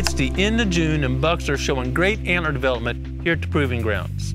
It's the end of June and bucks are showing great antler development here at the Proving Grounds.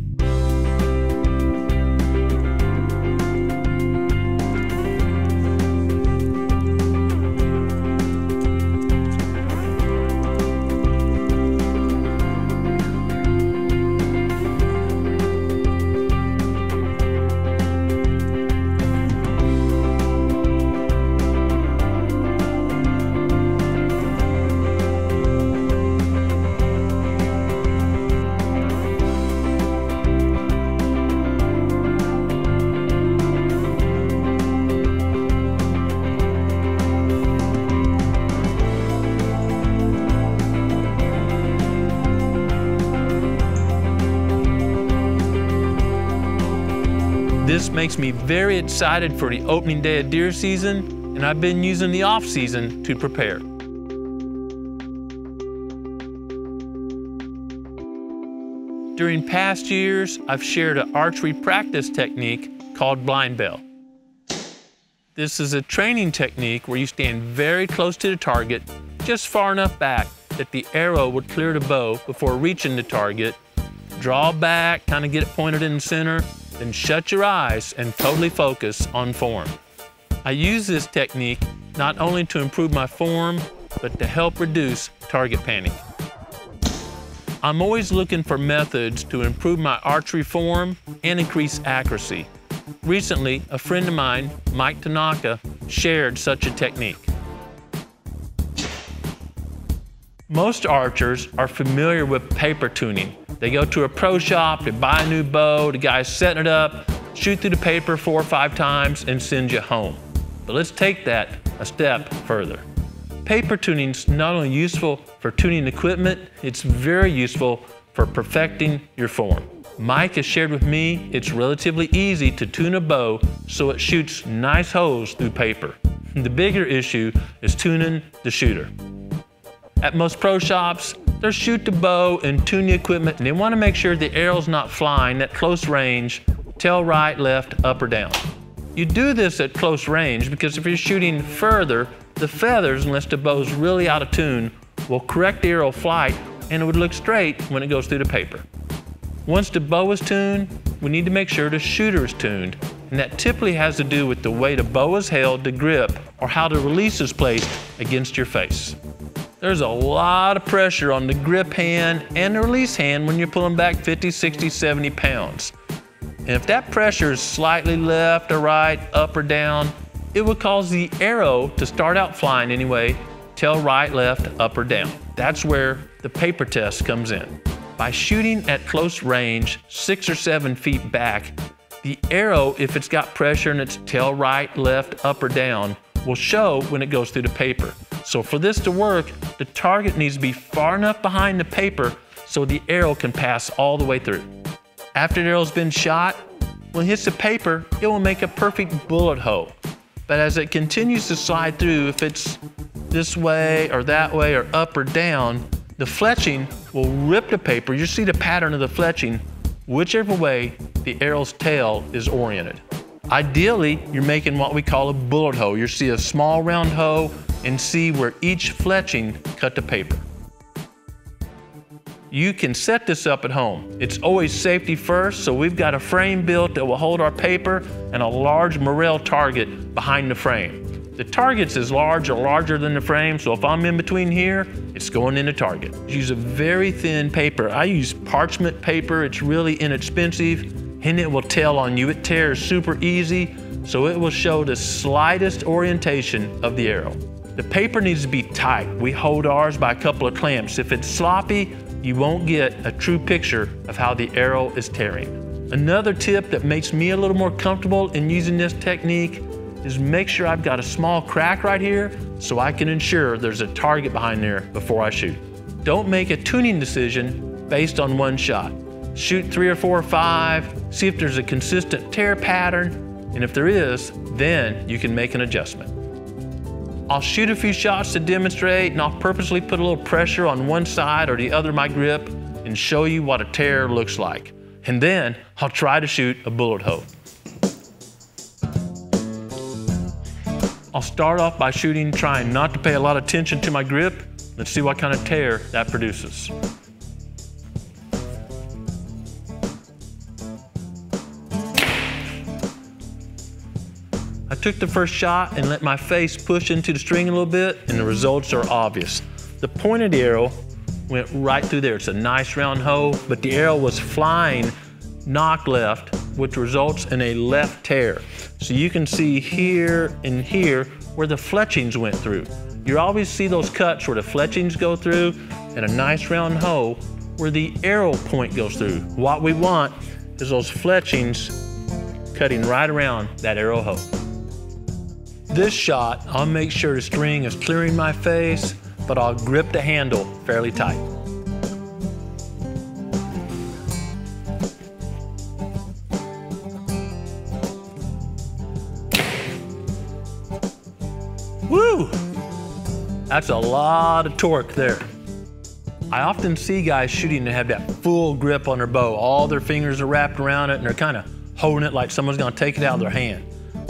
This makes me very excited for the opening day of deer season, and I've been using the off season to prepare. During past years, I've shared an archery practice technique called blind bale. This is a training technique where you stand very close to the target, just far enough back that the arrow would clear the bow before reaching the target. Draw back, kind of get it pointed in the center, then shut your eyes and totally focus on form. I use this technique not only to improve my form, but to help reduce target panic. I'm always looking for methods to improve my archery form and increase accuracy. Recently, a friend of mine, Mike Tanaka, shared such a technique. Most archers are familiar with paper tuning. They go to a pro shop, they buy a new bow, the guy's setting it up, shoot through the paper four or five times, and send you home. But let's take that a step further. Paper tuning is not only useful for tuning equipment, it's very useful for perfecting your form. Mike has shared with me it's relatively easy to tune a bow so it shoots nice holes through paper. The bigger issue is tuning the shooter. At most pro shops, they'll shoot the bow and tune the equipment and they want to make sure the arrow's not flying at close range, tail right, left, up or down. You do this at close range because if you're shooting further, the feathers, unless the bow's really out of tune, will correct the arrow flight and it would look straight when it goes through the paper. Once the bow is tuned, we need to make sure the shooter is tuned. And that typically has to do with the way the bow is held to grip or how the release is placed against your face. There's a lot of pressure on the grip hand and the release hand when you're pulling back 50, 60, 70 pounds. And if that pressure is slightly left or right, up or down, it will cause the arrow to start out flying anyway, tail right, left, up or down. That's where the paper test comes in. By shooting at close range, six or seven feet back, the arrow, if it's got pressure and it's tail right, left, up or down, will show when it goes through the paper. So for this to work, the target needs to be far enough behind the paper so the arrow can pass all the way through. After the arrow's been shot, when it hits the paper, it will make a perfect bullet hole. But as it continues to slide through, if it's this way or that way or up or down, the fletching will rip the paper. You see the pattern of the fletching, whichever way the arrow's tail is oriented. Ideally, you're making what we call a bullet hole. You see a small round hole and see where each fletching cut the paper. You can set this up at home. It's always safety first, so we've got a frame built that will hold our paper and a large Morrell target behind the frame. The target's as large or larger than the frame, so if I'm in between here, it's going in the target. Use a very thin paper. I use parchment paper. It's really inexpensive, and it will tell on you. It tears super easy, so it will show the slightest orientation of the arrow. The paper needs to be tight. We hold ours by a couple of clamps. If it's sloppy, you won't get a true picture of how the arrow is tearing. Another tip that makes me a little more comfortable in using this technique is make sure I've got a small crack right here so I can ensure there's a target behind there before I shoot. Don't make a tuning decision based on one shot. Shoot three or four or five, see if there's a consistent tear pattern, and if there is, then you can make an adjustment. I'll shoot a few shots to demonstrate and I'll purposely put a little pressure on one side or the other of my grip and show you what a tear looks like. And then I'll try to shoot a bullet hole. I'll start off by shooting trying not to pay a lot of attention to my grip Let's see what kind of tear that produces. Took the first shot and let my face push into the string a little bit and the results are obvious. The point of the arrow went right through there. It's a nice round hole, but the arrow was flying nock left, which results in a left tear. So you can see here and here where the fletchings went through. You always see those cuts where the fletchings go through and a nice round hole where the arrow point goes through. What we want is those fletchings cutting right around that arrow hole. This shot, I'll make sure the string is clearing my face, but I'll grip the handle fairly tight. Woo! That's a lot of torque there. I often see guys shooting that have that full grip on their bow. All their fingers are wrapped around it and they're kind of holding it like someone's gonna take it out of their hand.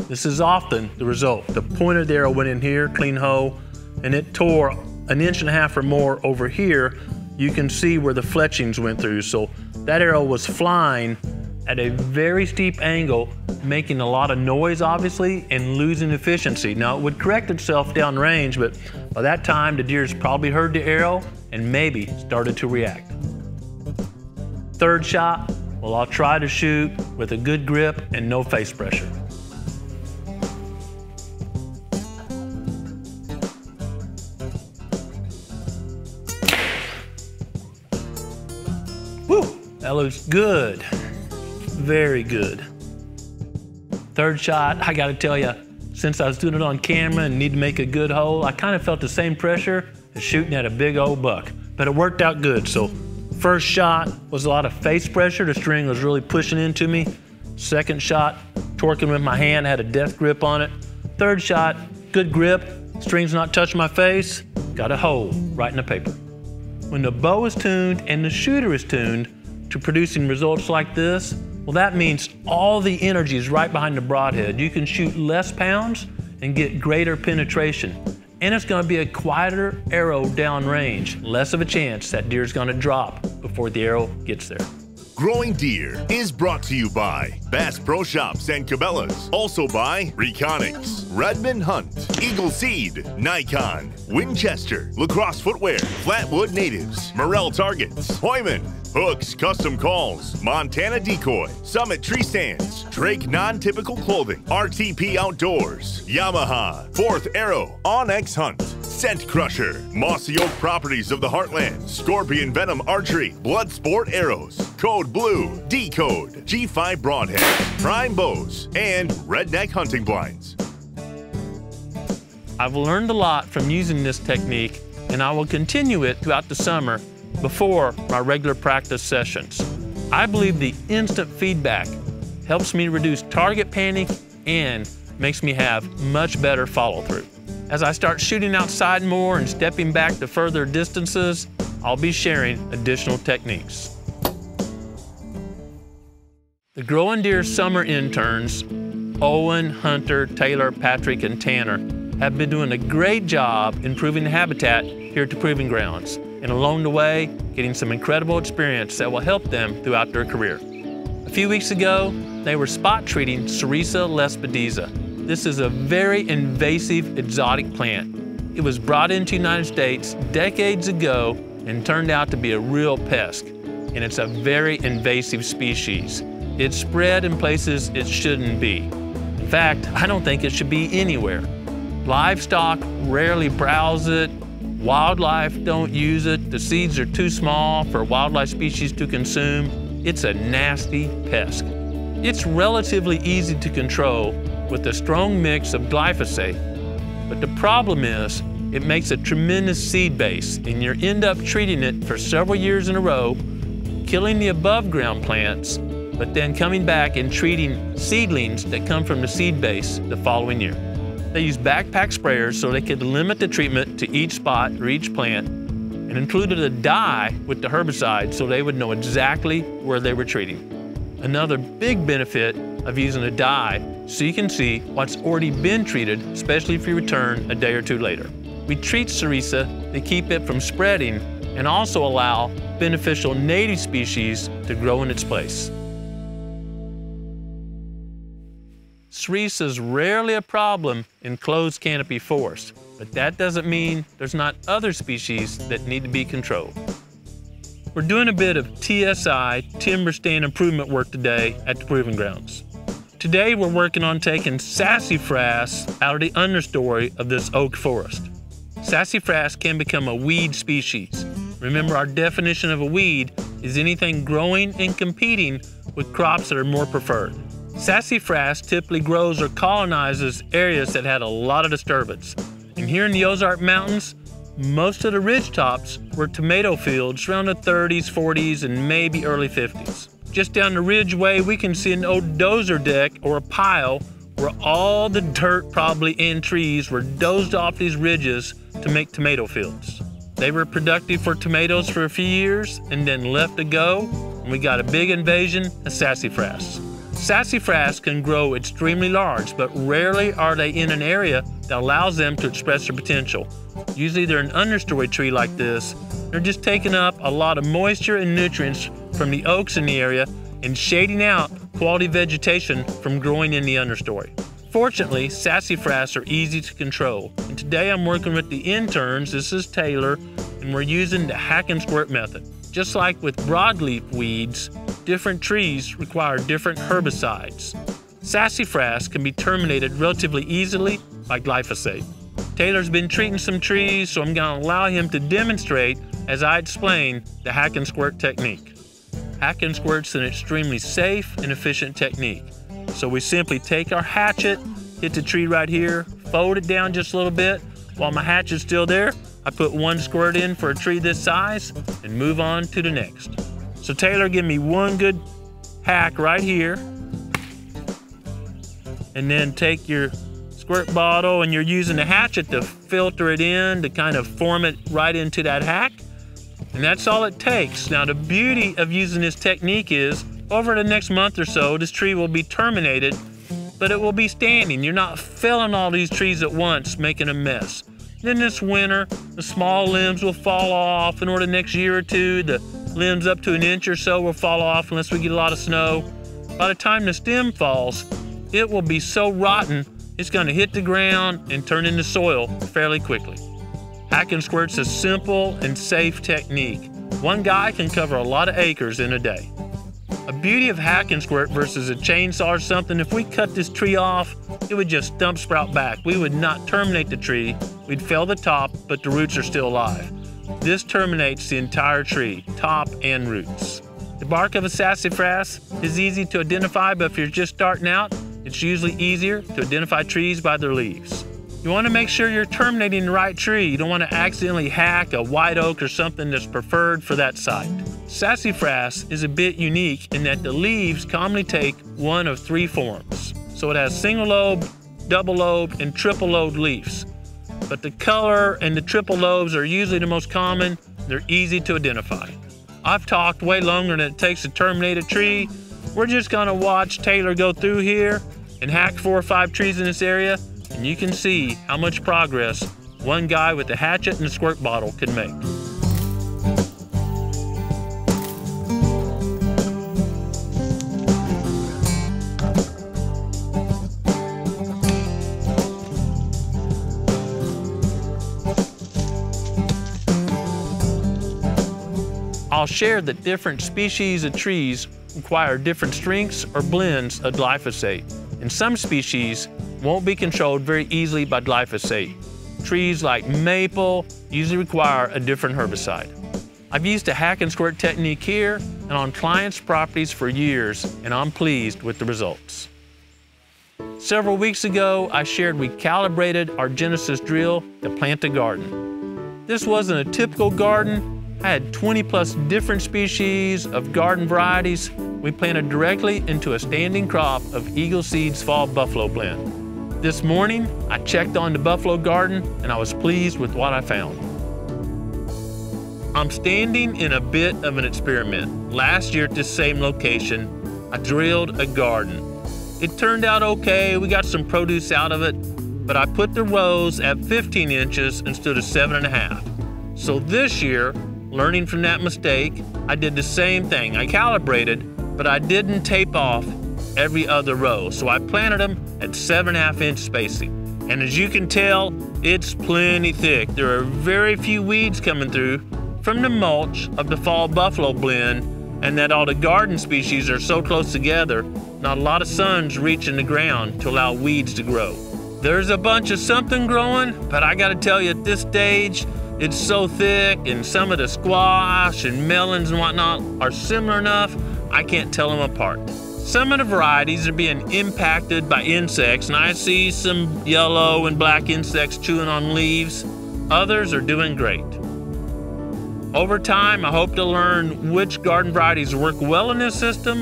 This is often the result. The point of the arrow went in here, clean hole, and it tore an inch and a half or more over here. You can see where the fletchings went through. So that arrow was flying at a very steep angle, making a lot of noise, obviously, and losing efficiency. Now, it would correct itself downrange, but by that time, the deer's probably heard the arrow and maybe started to react. Third shot, well, I'll try to shoot with a good grip and no face pressure. Looks good very good. Third shot, I gotta tell you, since I was doing it on camera and need to make a good hole, I kind of felt the same pressure as shooting at a big old buck, but it worked out good. So first shot was a lot of face pressure. The string was really pushing into me. Second shot, torquing with my hand, had a death grip on it. Third shot, good grip, string's not touching my face, got a hole right in the paper. When the bow is tuned and the shooter is tuned to producing results like this, well, that means all the energy is right behind the broadhead. You can shoot less pounds and get greater penetration. And it's gonna be a quieter arrow downrange, less of a chance that deer's gonna drop before the arrow gets there. Growing Deer is brought to you by Bass Pro Shops and Cabela's. Also by Reconyx, Redmond Hunt, Eagle Seed, Nikon, Winchester, Lacrosse Footwear, Flatwood Natives, Morrell Targets, Hooyman, Hooks Custom Calls, Montana Decoy, Summit Tree Stands, Drake Non-Typical Clothing, RTP Outdoors, Yamaha, Fourth Arrow, onX Hunt, Scent Crusher, Mossy Oak Properties of the Heartland, Scorpion Venom Archery, Bloodsport Arrows, Code Blue, Decode, G5 Broadhead, Prime Bows, and Redneck Hunting Blinds. I've learned a lot from using this technique and I will continue it throughout the summer before my regular practice sessions. I believe the instant feedback helps me reduce target panic and makes me have much better follow through. As I start shooting outside more and stepping back to further distances, I'll be sharing additional techniques. The Growing Deer summer interns, Owen, Hunter, Taylor, Patrick, and Tanner, have been doing a great job improving the habitat here at the Proving Grounds and along the way, getting some incredible experience that will help them throughout their career. A few weeks ago, they were spot treating Sericea lespedeza. This is a very invasive exotic plant. It was brought into the United States decades ago and turned out to be a real pest. And it's a very invasive species. It's spread in places it shouldn't be. In fact, I don't think it should be anywhere. Livestock rarely browse it, Wildlife don't use it. The seeds are too small for wildlife species to consume. It's a nasty pest. It's relatively easy to control with a strong mix of glyphosate. But the problem is, it makes a tremendous seed base, and you end up treating it for several years in a row, killing the above ground plants, but then coming back and treating seedlings that come from the seed base the following year. They used backpack sprayers so they could limit the treatment to each spot or each plant and included a dye with the herbicide so they would know exactly where they were treating. Another big benefit of using a dye so you can see what's already been treated, especially if you return a day or two later. We treat sericea to keep it from spreading and also allow beneficial native species to grow in its place. Sericea is rarely a problem in closed canopy forests, but that doesn't mean there's not other species that need to be controlled. We're doing a bit of TSI, timber stand improvement work today at the Proving Grounds. Today we're working on taking sassafras out of the understory of this oak forest. Sassafras can become a weed species. Remember our definition of a weed is anything growing and competing with crops that are more preferred. Sassafras typically grows or colonizes areas that had a lot of disturbance. And here in the Ozark Mountains, most of the ridge tops were tomato fields around the 30s, 40s, and maybe early 50s. Just down the ridgeway, we can see an old dozer deck or a pile where all the dirt, probably in trees, were dozed off these ridges to make tomato fields. They were productive for tomatoes for a few years and then left to go, and we got a big invasion of sassafras. Sassafras can grow extremely large, but rarely are they in an area that allows them to express their potential. Usually they're an understory tree like this. They're just taking up a lot of moisture and nutrients from the oaks in the area and shading out quality vegetation from growing in the understory. Fortunately, sassafras are easy to control. And today I'm working with the interns, this is Taylor, and we're using the hack and squirt method. Just like with broadleaf weeds, different trees require different herbicides. Sassafras can be terminated relatively easily by glyphosate. Taylor's been treating some trees, so I'm going to allow him to demonstrate as I explain the hack and squirt technique. Hack and squirt's an extremely safe and efficient technique. So we simply take our hatchet, hit the tree right here, fold it down just a little bit. While my hatchet's still there, I put one squirt in for a tree this size and move on to the next. So Taylor, give me one good hack right here. And then take your squirt bottle and you're using the hatchet to filter it in to kind of form it right into that hack. And that's all it takes. Now the beauty of using this technique is over the next month or so, this tree will be terminated, but it will be standing. You're not felling all these trees at once, making a mess. Then this winter, the small limbs will fall off, and over the next year or two, the limbs up to an inch or so will fall off unless we get a lot of snow. By the time the stem falls, it will be so rotten, it's going to hit the ground and turn into soil fairly quickly. Hack and squirt's a simple and safe technique. One guy can cover a lot of acres in a day. A beauty of hack and squirt versus a chainsaw or something, if we cut this tree off, it would just stump sprout back. We would not terminate the tree. We'd fell the top, but the roots are still alive. This terminates the entire tree, top and roots. The bark of a sassafras is easy to identify, but if you're just starting out, it's usually easier to identify trees by their leaves. You want to make sure you're terminating the right tree. You don't want to accidentally hack a white oak or something that's preferred for that site. Sassafras is a bit unique in that the leaves commonly take one of three forms. So it has single lobe, double lobe, and triple lobe leaves. But the color and the triple lobes are usually the most common. They're easy to identify. I've talked way longer than it takes to terminate a tree. We're just gonna watch Taylor go through here and hack four or five trees in this area, and you can see how much progress one guy with a hatchet and a squirt bottle can make. I'll share that different species of trees require different strengths or blends of glyphosate, and some species won't be controlled very easily by glyphosate. Trees like maple usually require a different herbicide. I've used a hack and squirt technique here and on clients' properties for years, and I'm pleased with the results. Several weeks ago, I shared we calibrated our Genesis drill to plant a garden. This wasn't a typical garden, I had 20 plus different species of garden varieties we planted directly into a standing crop of Eagle Seeds Fall Buffalo Blend. This morning, I checked on the Buffalo garden and I was pleased with what I found. I'm standing in a bit of an experiment. Last year at this same location, I drilled a garden. It turned out okay, we got some produce out of it, but I put the rows at 15 inches instead of seven and a half. So this year, learning from that mistake, I did the same thing. I calibrated, but I didn't tape off every other row. So I planted them at seven and a half inch spacing. And as you can tell, it's plenty thick. There are very few weeds coming through from the mulch of the fall buffalo blend and that all the garden species are so close together, not a lot of sun's reaching the ground to allow weeds to grow. There's a bunch of something growing, but I gotta tell you at this stage, it's so thick and some of the squash and melons and whatnot are similar enough, I can't tell them apart. Some of the varieties are being impacted by insects, and I see some yellow and black insects chewing on leaves. Others are doing great. Over time, I hope to learn which garden varieties work well in this system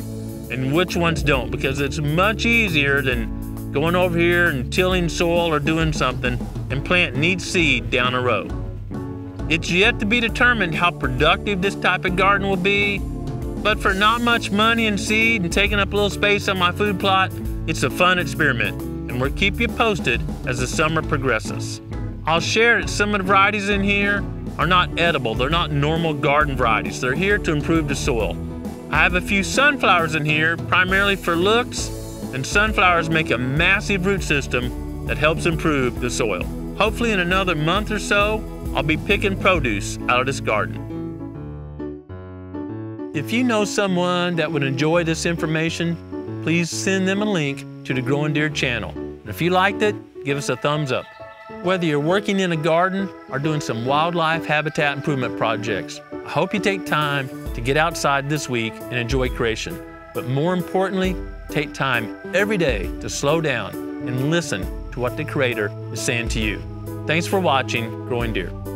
and which ones don't, because it's much easier than going over here and tilling soil or doing something and planting each seed down a row. It's yet to be determined how productive this type of garden will be, but for not much money and seed and taking up a little space on my food plot, it's a fun experiment, and we'll keep you posted as the summer progresses. I'll share that some of the varieties in here are not edible, they're not normal garden varieties. They're here to improve the soil. I have a few sunflowers in here, primarily for looks, and sunflowers make a massive root system that helps improve the soil. Hopefully, in another month or so, I'll be picking produce out of this garden. If you know someone that would enjoy this information, please send them a link to the Growing Deer channel. If you liked it, give us a thumbs up. Whether you're working in a garden or doing some wildlife habitat improvement projects, I hope you take time to get outside this week and enjoy creation. But more importantly, take time every day to slow down and listen to what the Creator is saying to you. Thanks for watching Growing Deer.